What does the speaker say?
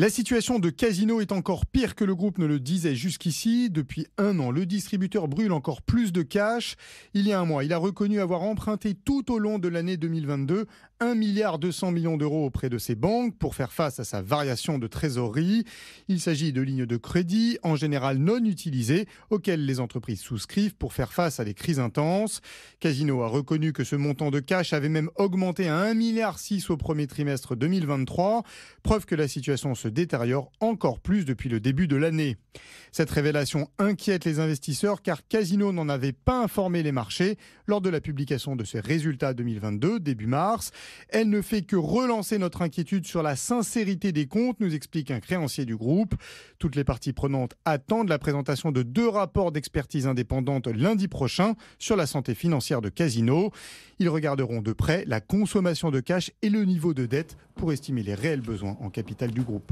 La situation de Casino est encore pire que le groupe ne le disait jusqu'ici. Depuis un an, le distributeur brûle encore plus de cash. Il y a un mois, il a reconnu avoir emprunté tout au long de l'année 2022 1 milliard 200 millions d'euros auprès de ses banques pour faire face à sa variation de trésorerie. Il s'agit de lignes de crédit, en général non utilisées, auxquelles les entreprises souscrivent pour faire face à des crises intenses. Casino a reconnu que ce montant de cash avait même augmenté à 1 milliard 6 au premier trimestre 2023, preuve que la situation se détériore encore plus depuis le début de l'année. Cette révélation inquiète les investisseurs car Casino n'en avait pas informé les marchés lors de la publication de ses résultats 2022 début mars. Elle ne fait que relancer notre inquiétude sur la sincérité des comptes, nous explique un créancier du groupe. Toutes les parties prenantes attendent la présentation de deux rapports d'expertise indépendante lundi prochain sur la santé financière de Casino. Ils regarderont de près la consommation de cash et le niveau de dette pour estimer les réels besoins en capital du groupe.